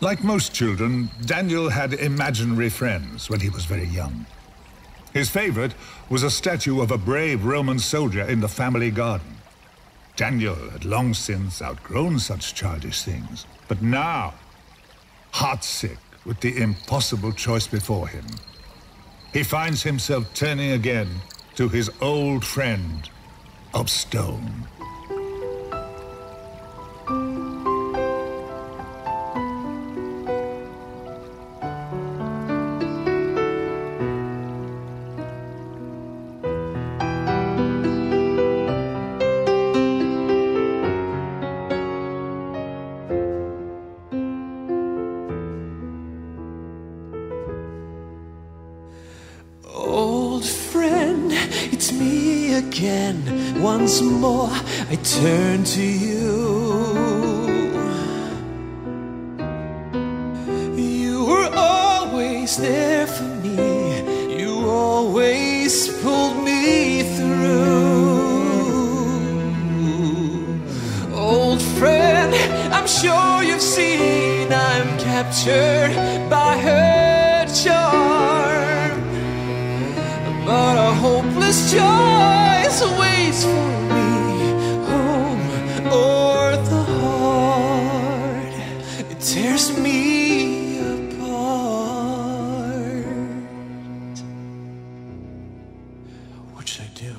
Like most children, Daniel had imaginary friends when he was very young. His favorite was a statue of a brave Roman soldier in the family garden. Daniel had long since outgrown such childish things, but now, heartsick with the impossible choice before him, he finds himself turning again to his old friend of stone. It's me again. Once more, I turn to you. You were always there for me. You always pulled me through. Old friend, I'm sure you've seen I'm captured by for me. Home or the heart it tears me what should I do?